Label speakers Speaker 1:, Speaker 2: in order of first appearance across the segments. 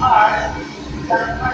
Speaker 1: All right.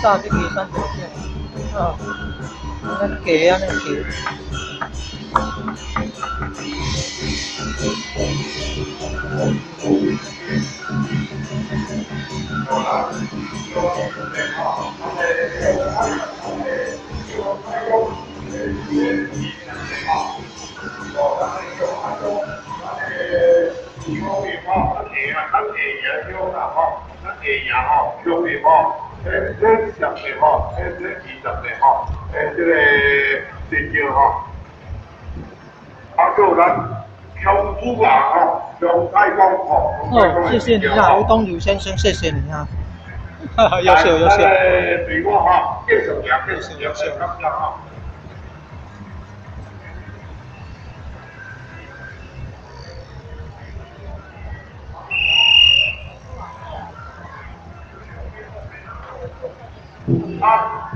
Speaker 2: ਮੁਤਾਬਿਕ ਹੀ ਬੰਦੇ ਤੇ ਹਾਂ ਉਹਨਾਂ ਨੂੰ ਕਿਹਾ ਨੇ ਕਿ
Speaker 3: Thank you. 好，哎，个二十个啊，咱主光哦，谢谢你啊，
Speaker 2: 吴东友先生，谢谢你啊。哈哈，优秀，优秀。
Speaker 3: 哈，介绍下，介绍下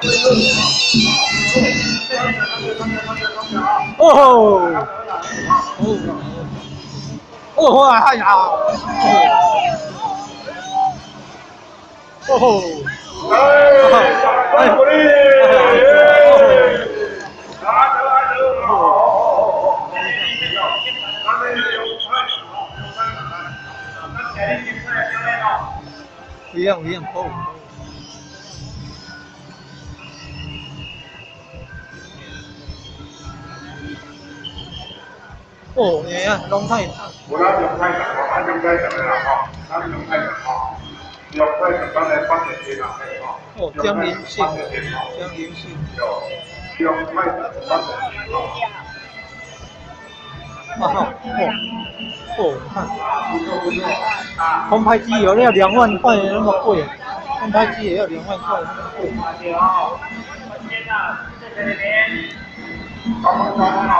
Speaker 2: 哦吼！哦吼！哦吼呀！哦吼！
Speaker 3: 哎呀！哎，兄弟，拉得拉哎
Speaker 2: 呀，哎呀，哦，你看龙太。
Speaker 3: 我那轮胎，我那轮胎怎么样啊？那轮胎怎么两块钱刚才八点几啊？
Speaker 2: 哦，江铃信宇，江铃信
Speaker 3: 宇。两块钱八点几？
Speaker 2: 哈，哇，哦，哦，
Speaker 3: 看。
Speaker 2: 红胎机有要两万块，那么贵？红胎机也要两万块？
Speaker 1: 天啊！我天哪！就在那边，
Speaker 3: 刮风刮风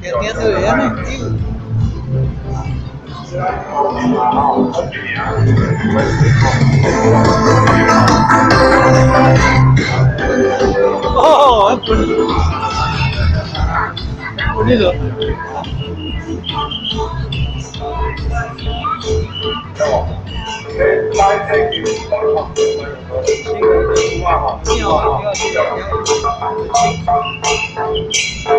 Speaker 2: Quer ter doendo aqui. Oh, é bonito. Bonito.
Speaker 3: 好，OK，欢迎欢
Speaker 2: 迎，欢